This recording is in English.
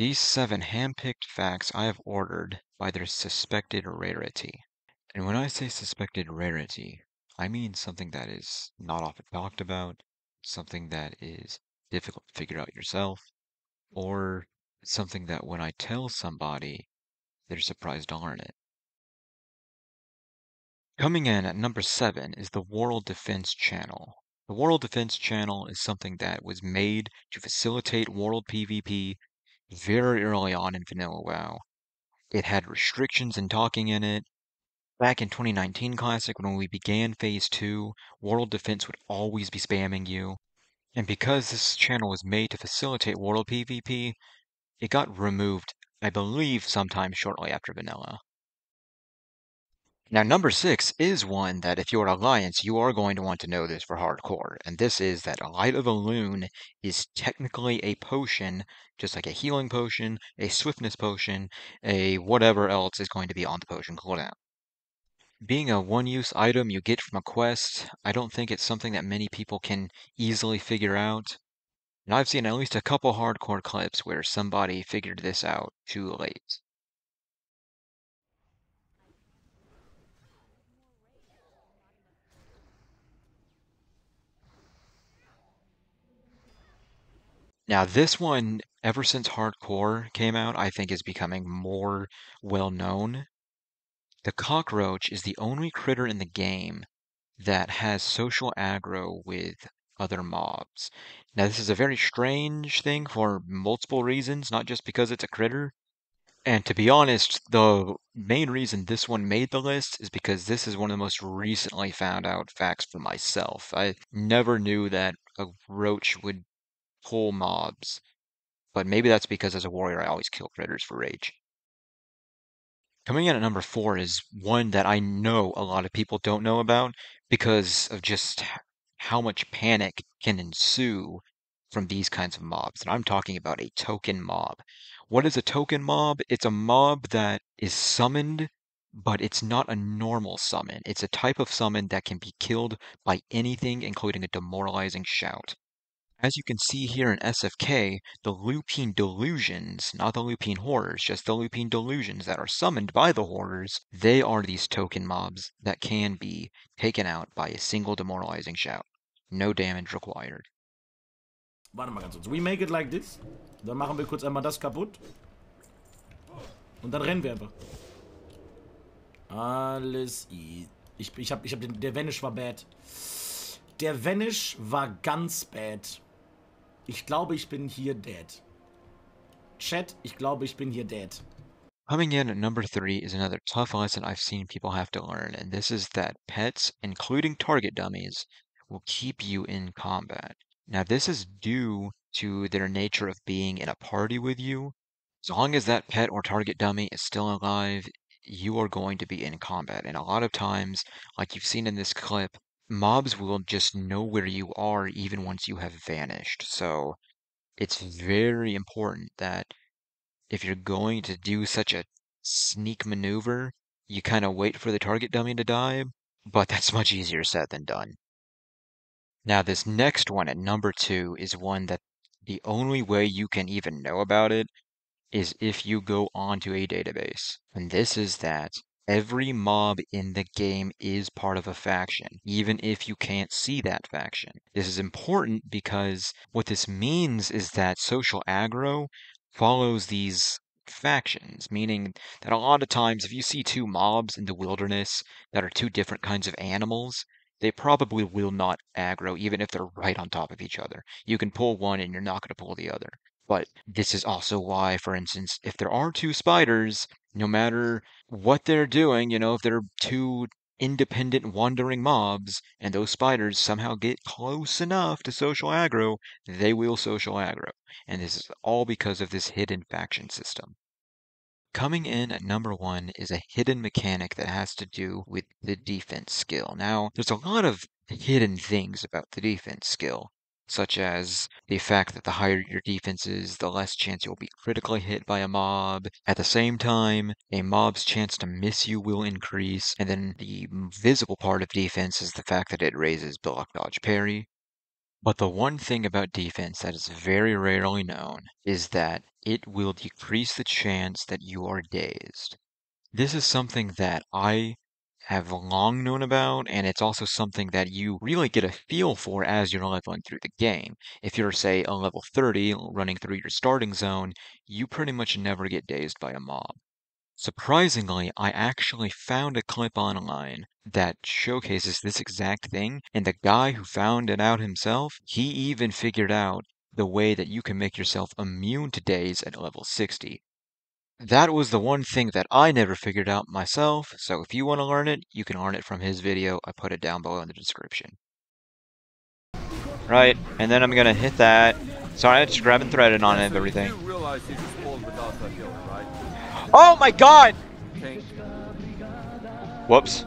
These seven handpicked facts I have ordered by their suspected rarity. And when I say suspected rarity, I mean something that is not often talked about, something that is difficult to figure out yourself, or something that when I tell somebody, they're surprised learn it. Coming in at number seven is the World Defense Channel. The World Defense Channel is something that was made to facilitate world PvP very early on in Vanilla WoW. It had restrictions in talking in it. Back in 2019 Classic, when we began Phase 2, World Defense would always be spamming you. And because this channel was made to facilitate world PvP, it got removed, I believe, sometime shortly after Vanilla. Now, number six is one that if you're Alliance, you are going to want to know this for hardcore, and this is that a Light of Elune is technically a potion, just like a healing potion, a swiftness potion, a whatever else is going to be on the potion cooldown. Being a one-use item you get from a quest, I don't think it's something that many people can easily figure out. And I've seen at least a couple hardcore clips where somebody figured this out too late. Now, this one, ever since Hardcore came out, I think is becoming more well known. The cockroach is the only critter in the game that has social aggro with other mobs. Now, this is a very strange thing for multiple reasons, not just because it's a critter. And to be honest, the main reason this one made the list is because this is one of the most recently found out facts for myself. I never knew that a roach would pull mobs. But maybe that's because as a warrior I always kill critters for rage. Coming in at number four is one that I know a lot of people don't know about because of just how much panic can ensue from these kinds of mobs. And I'm talking about a token mob. What is a token mob? It's a mob that is summoned, but it's not a normal summon. It's a type of summon that can be killed by anything, including a demoralizing shout. As you can see here in SFK, the Lupine Delusions, not the Lupine Horrors, just the Lupine Delusions that are summoned by the Horrors, they are these token mobs that can be taken out by a single demoralizing shout. No damage required. Warte mal ganz kurz. We make it like this. Dann machen wir kurz einmal das kaputt. Und dann rennen wir einfach. Alles. Ich, ich hab, ich hab den, der Vanish war bad. Der Vanish war ganz bad. Ich glaube, ich bin hier dead. Chat, ich glaube, ich bin hier dead. Coming in at number three is another tough lesson I've seen people have to learn, and this is that pets, including target dummies, will keep you in combat. Now, this is due to their nature of being in a party with you. As long as that pet or target dummy is still alive, you are going to be in combat. And a lot of times, like you've seen in this clip, mobs will just know where you are even once you have vanished. So it's very important that if you're going to do such a sneak maneuver, you kind of wait for the target dummy to die, but that's much easier said than done. Now, this next one at number two is one that the only way you can even know about it is if you go onto a database. And this is that Every mob in the game is part of a faction, even if you can't see that faction. This is important because what this means is that social aggro follows these factions, meaning that a lot of times if you see two mobs in the wilderness that are two different kinds of animals, they probably will not aggro even if they're right on top of each other. You can pull one and you're not going to pull the other. But this is also why, for instance, if there are two spiders, no matter what they're doing, you know, if they're two independent wandering mobs and those spiders somehow get close enough to social aggro, they will social aggro. And this is all because of this hidden faction system. Coming in at number one is a hidden mechanic that has to do with the defense skill. Now, there's a lot of hidden things about the defense skill such as the fact that the higher your defense is, the less chance you'll be critically hit by a mob. At the same time, a mob's chance to miss you will increase, and then the visible part of defense is the fact that it raises block dodge parry. But the one thing about defense that is very rarely known is that it will decrease the chance that you are dazed. This is something that I have long known about, and it's also something that you really get a feel for as you're leveling through the game. If you're, say, a level 30 running through your starting zone, you pretty much never get dazed by a mob. Surprisingly, I actually found a clip online that showcases this exact thing, and the guy who found it out himself, he even figured out the way that you can make yourself immune to daze at level 60. That was the one thing that I never figured out myself, so if you want to learn it, you can learn it from his video. I put it down below in the description. Right, and then I'm gonna hit that. Sorry, I just grabbing threaded on it everything. Oh my god! Whoops.